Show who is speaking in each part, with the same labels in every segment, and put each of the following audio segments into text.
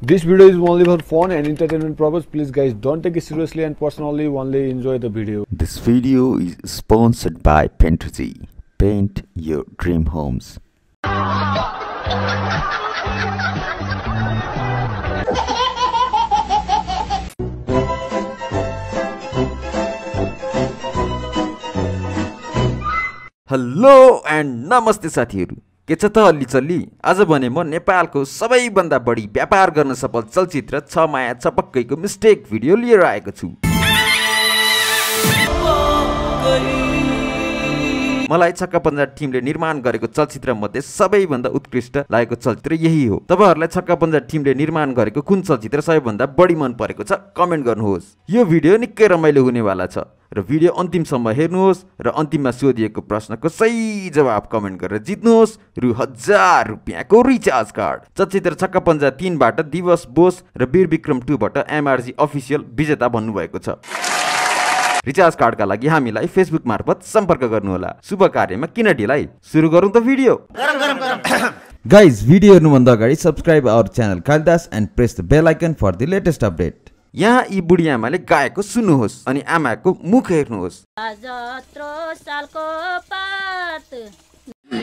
Speaker 1: This video is only for fun and entertainment purpose. Please guys don't take it seriously and personally only enjoy the video.
Speaker 2: This video is sponsored by Fantasy. Paint your dream homes. Hello and namaste Sathiru. के छ त हल्ली चल्ली आज भने म नेपालको सबैभन्दा बढी व्यापार गर्न सफल चलचित्र छ माया चपक्कैको मिस्टेक भिडियो लिएर आएको छु मलाई छक्का पन्जा टिमले निर्माण गरेको चलचित्र मध्ये सबैभन्दा उत्कृष्ट लागेको चलचित्र यही हो। तपाईँहरूलाई छक्का पन्जा टिमले निर्माण गरेको कुन चलचित्र सबैभन्दा बढी मन परेको छ कमेन्ट गर्नुहोस्। यो भिडियो निकै रमाइलो हुनेवाला छ र भिडियो अन्तिमसम्म हेर्नुहोस् र अन्तिममा सोधिएको प्रश्नको सही जवाब कमेन्ट गरेर जित्नुहोस् रु हजार रुपियाँको रिचार्ज कार्ड। चलचित्र छक्का पन्जा तिनबाट दिवस बोस र वीर विक्रम टूबाट एमआरजी अफिसियल विजेता भन्नुभएको छ। रिचार्ज कार्डका लागि हामीलाई फेसबुक मार्फत सम्पर्क गर्नुहोला। शुभ कार्यमा किन ढिलाइ सुरु गरौँ त भिडियो। गाइज भिडियो हेर्नुभन्दा अगाडि subscribe our channel Kalidas and press the bell icon for the latest update यहाँ यी बुढी आमाले गाएको सुन्नुहोस् अनि आमाको मुख हेर्नुहोस्।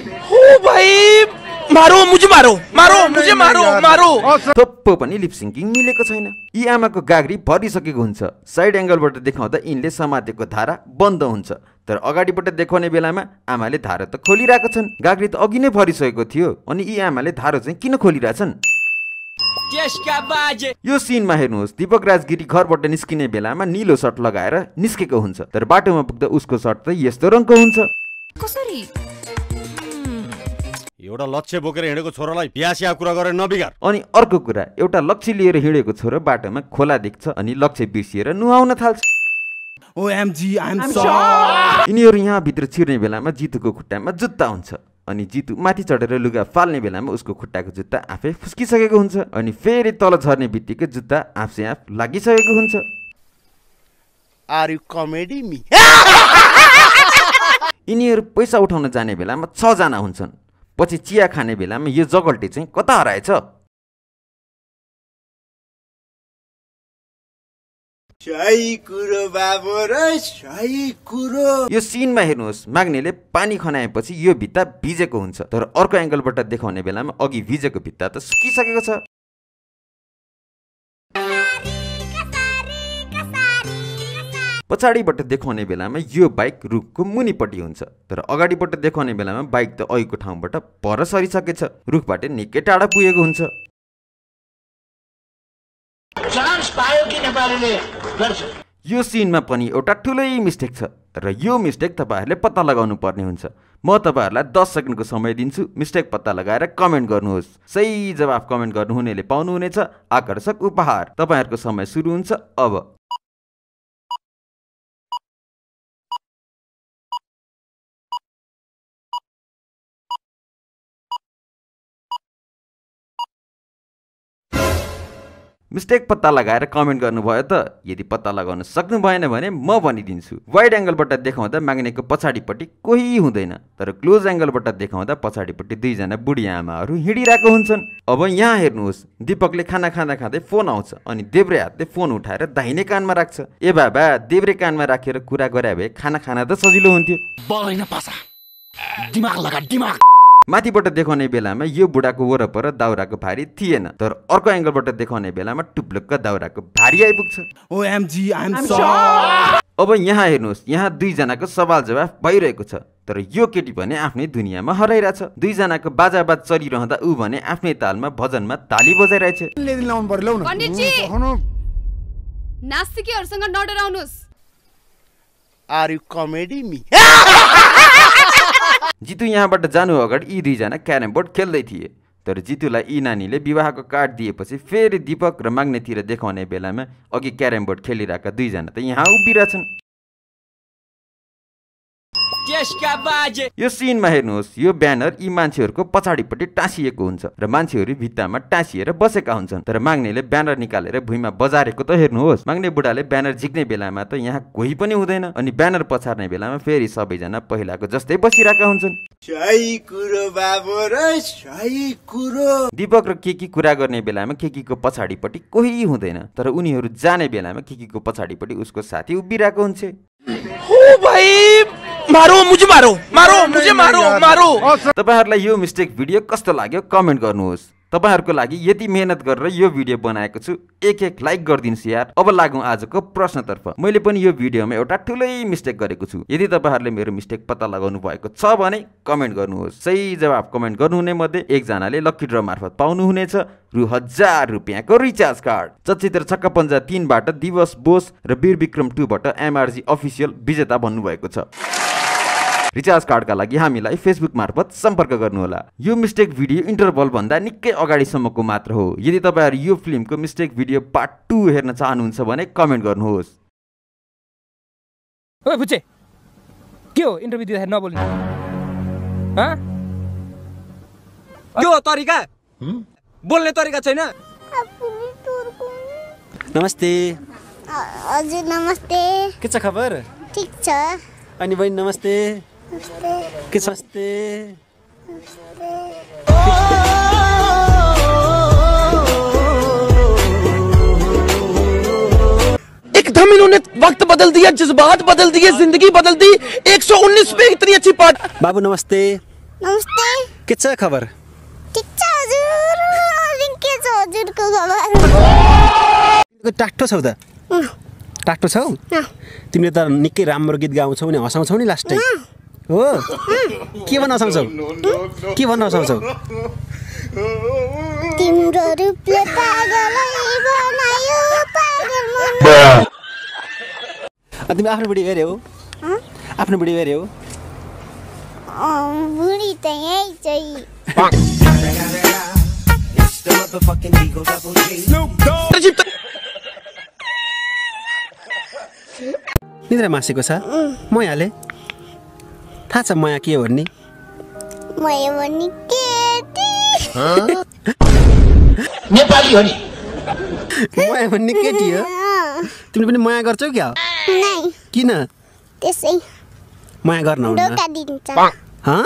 Speaker 3: ओ भाई मारो मुझे मारो मारो मुझे मारो मारो।
Speaker 2: थप्पो पनि लिपसिङ्किङ मिलेको छैन। यी आमाको गाग्री भरिसकेको हुन्छ। साइड एङ्गलबाट देखाउँदा यिनले समातेको धारा बन्द हुन्छ। तर अगाडिबाट देखाउने बेलामा आमाले धारा त खोलिरहेको छन्। गाग्री त अघि नै भरिसकेको थियो अनि यी आमाले धारो चाहिँ किन खोलिरहेछन्? यो सिनमा हेर्नुहोस्। दिपक राजगिरी घरबाट निस्किने बेलामा निलो सर्ट लगाएर निस्केको हुन्छ। तर बाटोमा पुग्दा उसको सर्ट त यस्तो रङको हुन्छ।
Speaker 4: कसरी?
Speaker 5: एउटा लक्ष्य बोकेर हिँडेको छोरालाई बिहासिया कुरा गरेर नबिगार।
Speaker 2: अनि अर्को कुरा एउटा लक्ष्य लिएर हिँडेको छोरो बाटोमा खोला देख्छ अनि लक्ष्य बिर्सिएर नुहाउन थाल्छ। यिनीहरू यहाँ भित्र छिर्ने बेलामा जितुको खुट्टामा जुत्ता हुन्छ अनि जितु माथि चढेर लुगा फाल्ने बेलामा उसको खुट्टाको जुत्ता आफै फुस्किसकेको हुन्छ अनि फेरि तल झर्ने बित्तिकै जुत्ता आफसे आफ लागिसकेको हुन्छ।
Speaker 6: आर यु कमेडी मी
Speaker 2: यिनीहरू पैसा उठाउन जाने बेलामा छजना हुन्छन्। पछि चिया खाने बेलामा यो जगल्टी चाहिँ कता हराएछ? यो सिनमा हेर्नुहोस् माग्नेले पानी खनाएपछि यो भित्ता भिजेको हुन्छ। तर अर्को एङ्गलबाट देखाउने बेलामा अघि भिजेको भित्ता त सुकिसकेको छ। पछाडिबाट देखाउने बेलामा यो बाइक रुखको मुनिपट्टि हुन्छ। तर अगाडिबाट देखाउने बेलामा बाइक त अघिको ठाउँबाट पर सरिसकेछ। रुखबाट निकै टाढा पुगेको हुन्छ। यो सिनमा पनि एउटा ठुलै मिस्टेक छ र यो मिस्टेक तपाईँहरूले पत्ता लगाउनु पर्ने हुन्छ। म तपाईँहरूलाई दस सेकेन्डको समय दिन्छु। मिस्टेक पत्ता लगाएर कमेन्ट गर्नुहोस्। सही जवाफ कमेन्ट गर्नुहुनेले पाउनुहुनेछ। आकर्षक उपहार। तपाईँहरूको समय सुरु हुन्छ अब। मिस्टेक पत्ता लगाएर कमेन्ट गर्नुभयो त। यदि पत्ता लगाउन सक्नु भएन भने म भनिदिन्छु। वाइड एङ्गलबाट देखाउँदा माग्नेको पछाडिपट्टि कोही हुँदैन। तर क्लोज एङ्गलबाट देखाउँदा पछाडिपट्टि दुईजना बुढी आमाहरू हिँडिरहेको हुन्छन्। अब यहाँ हेर्नुहोस्। दिपकले खाना खाँदा खाँदै फोन आउँछ अनि देब्रे हातले फोन उठाएर दाहिने कानमा राख्छ। ए बाबा देब्रे कानमा राखेर कुरा गरे भए खाना खाना त सजिलो हुन्थ्यो।
Speaker 7: दिमाग लगा दिमाग।
Speaker 2: माथिबाट देखाउने बेलामा यो बुढाको वरपर दाउराको भारी थिएन तर अर्को एङ्गलबाट देखाउने बेलामा टुप्लुक्क दाउराको भारी आइपुग्छ। अब यहाँ हेर्नुहोस् यहाँ दुईजनाको सवाल जवाफ भइरहेको छ तर यो केटी भने आफ्नै दुनियाँमा हराइरहेछ। दुईजनाको बाजाबाज चलिरहँदा ऊ भने आफ्नै तालमा भजनमा ताली बजाइरहेछ।
Speaker 8: नास्तिकीहरूसँग नडराउनुहोस्।
Speaker 6: Are you comedy me
Speaker 2: Jitu यहाँबाट जानु अगाडि यी दुईजना क्यारम बोर्ड खेल्दै थिए। तर जितुलाई यी नानीले विवाहको कार्ड दिएपछि फेरि दिपक र माग्नेतिर देखाउने बेलामा अघि क्यारम बोर्ड खेलिरहेका दुईजना त यहाँ उभिरहेछन्। यो सिनमा हेर्नुहोस् यो ब्यानर यी मान्छेहरूको पछाडिपट्टि टाँसिएको हुन्छ र मान्छेहरू भित्तामा टाँसिएर बसेका हुन्छन्। तर माग्नेले ब्यानर निकालेर भुइँमा बजारेको त हेर्नुहोस्। माग्ने बुढाले ब्यानर झिक्ने बेलामा त यहाँ कोही पनि हुँदैन अनि ब्यानर पछार्ने बेलामा फेरि सबैजना पहिलाको जस्तै बसिरहेका हुन्छन्।
Speaker 6: सही कुरो बाबु र सही कुरो।
Speaker 2: दीपक र केकी कुरा गर्ने बेलामा केकीको पछाडिपट्टि कोही हुँदैन। तर उनीहरू जाने बेलामा केकीको पछाडिपट्टि उसको साथी उभिरहेको हुन्छ।
Speaker 3: मारो मुझे मारो मारो मुझे मारो मारो।
Speaker 2: तपाईँहरूलाई यो मिस्टेक भिडियो कस्तो लाग्यो कमेन्ट गर्नुहोस्। तपाईँहरूको लागि यति मेहनत गरेर यो भिडियो बनाएको छु। एक एक लाइक गरिदिनुहोस् यार। अब लागौँ आजको प्रश्नतर्फ। मैले पनि यो भिडियोमा एउटा ठुलै मिस्टेक गरेको छु। यदि तपाईँहरूले मेरो मिस्टेक पत्ता लगाउनु भएको छ भने कमेन्ट गर्नुहोस्। सही जवाब कमेन्ट गर्नुहुने मध्ये एकजनाले लक्की ड्र मार्फत पाउनुहुनेछ रु हजार रुपियाँको रिचार्ज कार्ड। चलचित्र छक्का पन्जा तिनबाट दिवस बोस र वीर विक्रम टूबाट एमआरजी अफिसियल विजेता भन्नुभएको छ। रिचार्ज कार्डका लागि हामीलाई फेसबुक मार्फत सम्पर्क गर्नुहोला। यो मिस्टेक भिडियो इन्टरभल भन्दा निकै अगाडिसम्मको मात्र हो। यदि तपाईँहरू यो फिल्मको मिस्टेक भिडियो पार्ट टू हेर्न चाहनुहुन्छ भने कमेन्ट गर्नुहोस्।
Speaker 9: के हो इन्टरभ्यू दिँदाखेरि नबोल्ने? हँ? के हो? तरिका बोल्ने तरिका छैन?
Speaker 10: नमस्ते।
Speaker 11: हजुर नमस्ते।
Speaker 10: के छ खबर?
Speaker 11: ठिक छ।
Speaker 10: अनि बहिनी नमस्ते। के
Speaker 3: एकदम इन्होंने वक्त बदल दिया जज्बात बदल दिए जिंदगी बदल दी। 119 में इतनी अच्छी पार्ट।
Speaker 10: बाबु नमस्ते।
Speaker 11: नमस्ते।
Speaker 10: के छ खबर
Speaker 11: छ हजुर। अनि के छ हजुरको खबर
Speaker 10: टाक्टो छौ त टाक्टो छौ तिमीले त निकै राम्रो गीत गाउँछौ नि हँसाउँछौ नि लास्टै हो? के भन्न हँसाउँछौ के भन्न हँसाउँछौ
Speaker 11: तिम्रो रूपले पागलै बनायो पागल मन।
Speaker 10: तिमी आफ्नो भिडियो हेऱ्यौ
Speaker 11: हँ?
Speaker 10: आफ्नो भिडियो हेऱ्यौ
Speaker 11: बुढी त यही चाहिँ।
Speaker 10: निद्रा मासेको छ। मयाले थाहा छ मया के हो भन्ने
Speaker 7: नेपाली हो नि
Speaker 10: मया भन्ने केटी हो तिमीले पनि माया गर्छौ क्या किन
Speaker 11: त्यसै
Speaker 10: माया गर्न
Speaker 11: धोका दिन्छ
Speaker 10: हँ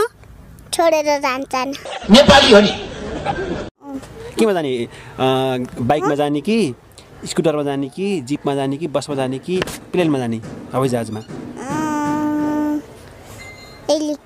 Speaker 11: छोडेर जान्छन्
Speaker 7: नेपाली हो नि
Speaker 10: केमा जाने बाइकमा जाने कि स्कुटरमा जाने कि जिपमा जाने कि बसमा जाने कि प्लेनमा जाने हवाईजहाजमा
Speaker 11: अँ,